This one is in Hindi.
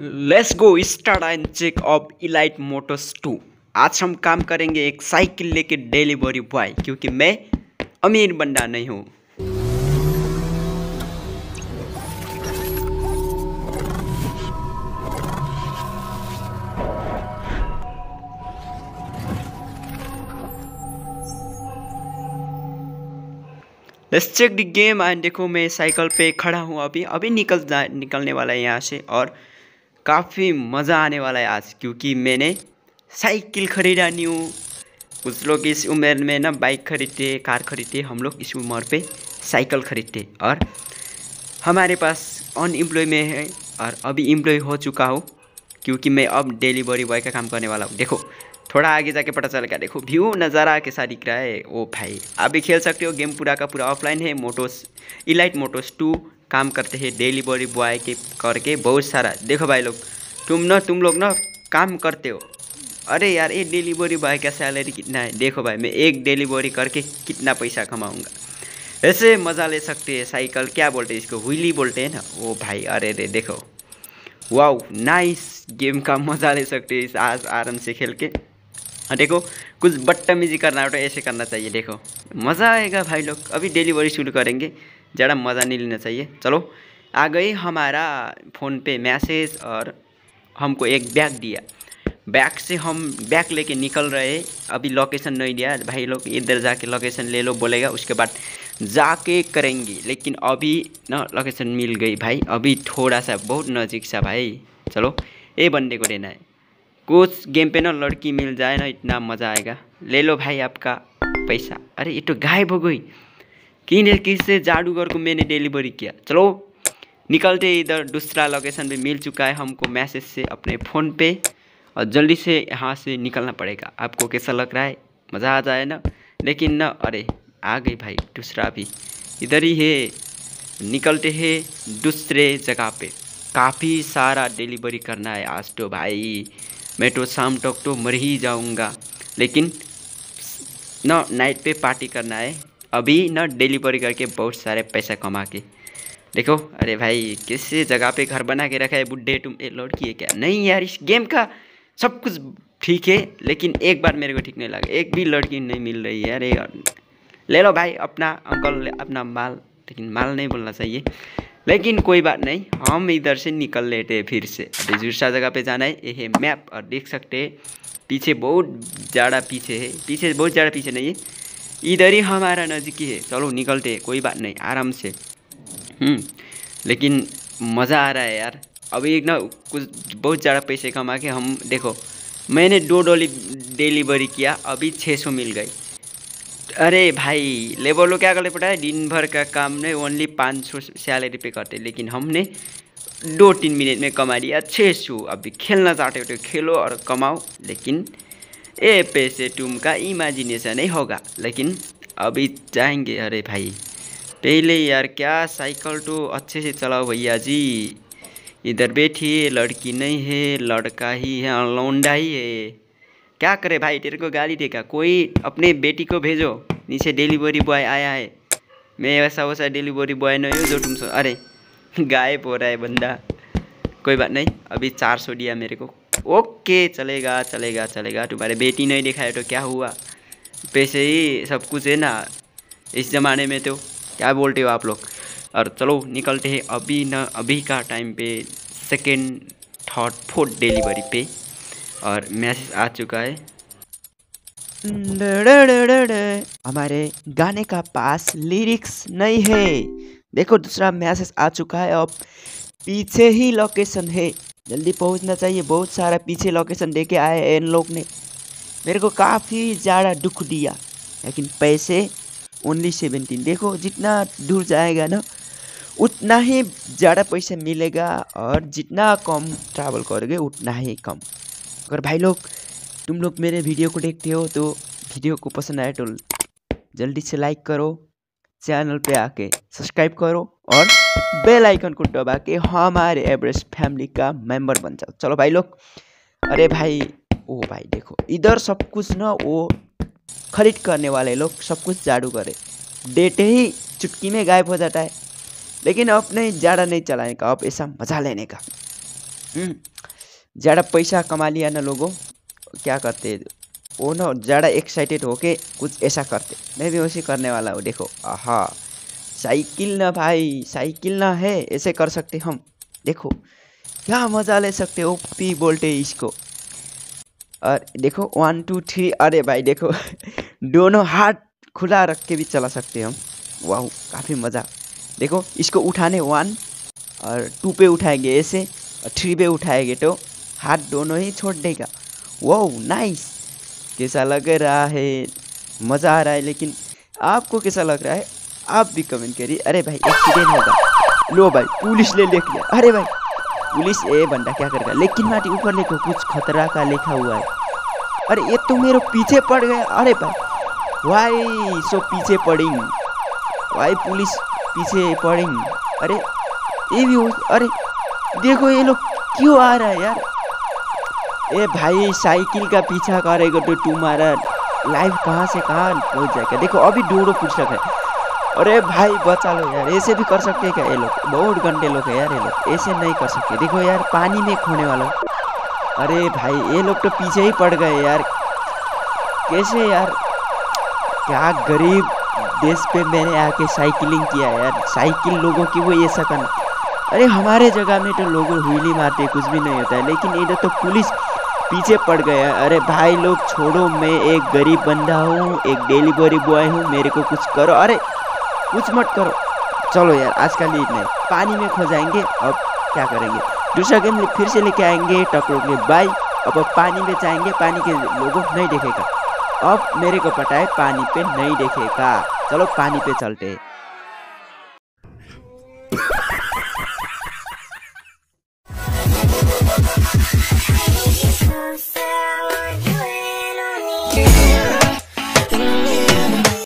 Let's go start and check of Elite Motors to आज हम काम करेंगे एक साइकिल लेके डिलीवरी बॉय क्योंकि मैं अमीर बंदा नहीं हूँ। Let's check the game and देखो मैं साइकिल पे खड़ा हूँ अभी। अभी निकल निकलने वाला है यहाँ से और काफ़ी मज़ा आने वाला है आज, क्योंकि मैंने साइकिल खरीदा न्यू। कुछ लोग इस उम्र में ना बाइक खरीदते, कार खरीदते, हम लोग इस उम्र पे साइकिल खरीदते। और हमारे पास अनएम्प्लॉय में है, और अभी एम्प्लॉय हो चुका हूँ, क्योंकि मैं अब डिलीवरी बॉय का काम करने वाला हूँ। देखो, थोड़ा आगे जाके पता चलेगा देखो व्यू नज़ारा के साथ दिख रहा है। ओ भाई, आप भी खेल सकते हो गेम पूरा का पूरा ऑफलाइन है मोटोस इलाइट मोटोस टू काम करते हैं डिलीवरी बॉय के करके बहुत सारा। देखो भाई लोग, तुम ना, तुम लोग ना काम करते हो। अरे यार, ये डिलीवरी बॉय का सैलरी कितना है? देखो भाई, मैं एक डिलीवरी करके कितना पैसा कमाऊँगा। ऐसे मज़ा ले सकते हैं साइकिल क्या बोलते हैं इसको? व्हीली बोलते हैं ना? ओ भाई, अरे रे, देखो। वाह नाइस गेम का मज़ा ले सकते हैं इस आज आराम से खेल के। हाँ देखो, कुछ बदतमीजी करना हो तो ऐसे करना चाहिए, देखो। मज़ा आएगा भाई लोग, अभी डिलीवरी शुरू करेंगे। ज़्यादा मज़ा नहीं लेना चाहिए। चलो, आ गई हमारा फ़ोन पे मैसेज और हमको एक बैग दिया। बैग से हम, बैग लेके निकल रहे, अभी लोकेशन नहीं दिया। भाई लोग इधर जाके लोकेशन ले लो बोलेगा, उसके बाद जाके करेंगे। लेकिन अभी ना लोकेशन मिल गई भाई, अभी थोड़ा सा बहुत नज़दीक सा भाई। चलो ये बंदे को देना है। कुछ गेम पे ना लड़की मिल जाए ना इतना मज़ा आएगा। ले लो भाई आपका पैसा। अरे, ये तो गायब हो गई। किन से जादूगर को मैंने डिलीवरी किया। चलो, निकलते इधर, दूसरा लोकेशन पे मिल चुका है हमको मैसेज से अपने फ़ोन पे। और जल्दी से यहाँ से निकलना पड़ेगा। आपको कैसा लग रहा है? मज़ा आ जाए ना? लेकिन ना, अरे, आ गई भाई, दूसरा भी। इधर ही है, निकलते हैं दूसरे जगह पे। काफ़ी सारा डिलीवरी करना है आज तो भाई। मैं तो शाम तक तो मर ही जाऊँगा। लेकिन, न नाइट पे पार्टी करना है। अभी न डिलीवरी करके बहुत सारे पैसा कमा के। देखो, अरे भाई, किस जगह पे घर बना के रखा है बुढ़े तुम ए, लड़की है क्या? नहीं यार, इस गेम का सब कुछ ठीक है, लेकिन एक बार मेरे को ठीक नहीं लगा। एक भी लड़की नहीं मिल रही है। अरे ले लो भाई, अपना अंकल अपना माल, लेकिन माल नहीं बोलना चाहिए। लेकिन कोई बात नहीं, हम इधर से निकल लेते हैं फिर से। अभी दूसरा जगह पे जाना है, ये है मैप और देख सकते हैं, पीछे बहुत ज़्यादा पीछे है। पीछे बहुत ज़्यादा पीछे नहीं है। इधर ही हमारा नज़दीकी है चलो निकलते हैं कोई बात नहीं आराम से। हम्म, लेकिन मज़ा आ रहा है यार। अभी एक ना कुछ बहुत ज़्यादा पैसे कमा के हम देखो मैंने दो डोली डिलीवरी किया अभी छः सौ मिल गई। अरे भाई लेबर लोग क्या करते पता है? दिन भर का काम नहीं ओनली पाँच सौ सैलरी पे करते। लेकिन हमने दो तीन मिनट में कमा लिया छः सौ। अभी खेलना चाहते हो तो खेलो और कमाओ लेकिन ये पैसे तुम का इमेजिनेशन ही होगा, लेकिन अभी जाएँगे। अरे भाई, पहले यार क्या साइकिल तो अच्छे से चलाओ भैया जी। इधर बैठिए लड़की नहीं है, लड़का ही है, लौंडा ही है। क्या करे भाई, तेरे को गाली देगा कोई अपने बेटी को भेजो, नीचे डिलीवरी बॉय आया है। मैं ऐसा वैसा डिलीवरी बॉय नहीं हूँ जो तुम सो अरे, गायब हो रहा है बंदा। कोई बात नहीं, अभी चार सौ दिया मेरे को। ओके, चलेगा चलेगा चलेगा। तुम्हारे बेटी नहीं दिखाए तो क्या हुआ? पैसे ही सब कुछ है ना, इस ज़माने में तो। क्या बोलते हो आप लोग? और चलो, निकलते हैं अभी न, अभी का टाइम पे सेकेंड थर्ड फोर्थ डिलीवरी पे। और मैसेज आ चुका है। हमारे गाने का पास लिरिक्स नहीं है। देखो, दूसरा मैसेज आ चुका है। अब पीछे ही लोकेशन है। जल्दी पहुँचना चाहिए। बहुत सारा पीछे लोकेशन दे के आए इन लोग ने। मेरे को काफ़ी ज़्यादा दुख दिया। लेकिन पैसे ओनली सेवेंटीन देखो, जितना दूर जाएगा ना, उतना ही ज़्यादा पैसा मिलेगा और जितना कम ट्रैवल करोगे, उतना ही कम। अगर भाई लोग, तुम लोग मेरे वीडियो को देखते हो तो वीडियो को पसंद आए तो जल्दी से लाइक करो चैनल पे आके सब्सक्राइब करो। और बेल आइकन को दबा के हमारे एवरेस्ट फैमिली का मेंबर बन जाओ। चलो भाई लोग अरे भाई ओ भाई देखो इधर सब कुछ ना वो खरीद करने वाले लोग सब कुछ जाड़ू करे। डेटे ही चुटकी में गायब हो जाता है। लेकिन अब नहीं ज़्यादा नहीं चलाने का अब ऐसा मज़ा लेने का। हम्म, ज़्यादा पैसा कमा लिया ना लोगों क्या करते? वो ना ज़्यादा एक्साइटेड होके कुछ ऐसा करते। मैं भी वैसे करने वाला हूँ देखो आहा। साइकिल ना भाई, साइकिल ना है, ऐसे कर सकते हम। देखो, क्या मज़ा ले सकते हो पी बोलते इसको। और देखो वन टू थ्री अरे भाई देखो, दोनों हाथ खुला रख के भी चला सकते हम। वाह काफ़ी मज़ा। देखो, इसको उठाने वन और टू पे उठाएँगे ऐसे, और थ्री पे उठाएँगे तो हाथ दोनों ही छोड़ देगा। वाह नाइस कैसा लग रहा है? मज़ा आ रहा है, लेकिन आपको कैसा लग रहा है? आप भी कमेंट करिए। अरे भाई एक्सीडेंट होगा। लो भाई, पुलिस ले लेके लिया अरे भाई, पुलिस, ए बंदा क्या करेगा? लेकिन माटी ऊपर लेको कुछ खतरा का लिखा हुआ है। अरे, ये तो मेरे पीछे पड़ गया अरे भाई वाई सो पीछे पड़ेंगे। वाई पुलिस पीछे पड़ेंगे। अरे, ये भी हो, अरे, देखो ये लोग क्यों आ रहा है यार? ए भाई, साइकिल का पीछा करेगा तो तुम्हारा लाइफ कहाँ से कहाँ पहुँच जाएगा? देखो, अभी डोरो पूछ रखा है। अरे भाई, बचा लो यार, ऐसे भी कर सकते हैं क्या? ये लोग, बहुत गंदे लोग है यार ये लोग, ऐसे नहीं कर सकते। देखो यार, पानी में खोने वाला। अरे भाई, ये लोग तो पीछे ही पड़ गए यार। कैसे यार? क्या गरीब देश पे मैंने आके साइकिलिंग किया यार। साइकिल लोगों की वो ऐसा करना अरे हमारे जगह में तो लोग हुईली मारते, कुछ भी नहीं होता है। लेकिन इधर तो पुलिस पीछे पड़ गया। अरे भाई लोग, छोड़ो, मैं एक गरीब बंदा हूँ, एक डिलीवरी बॉय हूँ, मेरे को कुछ करो। अरे कुछ मत करो। चलो यार, आज का लीड नहीं। पानी में खो जाएँगे, अब क्या करेंगे? दूसरा गेम फिर से लेके आएँगे टकरोगे बाई अब अब पानी में जाएँगे, पानी के लोगों नहीं देखेगा। अब मेरे को पता है, पानी पे नहीं देखेगा। चलो, पानी पे चलते Yeah.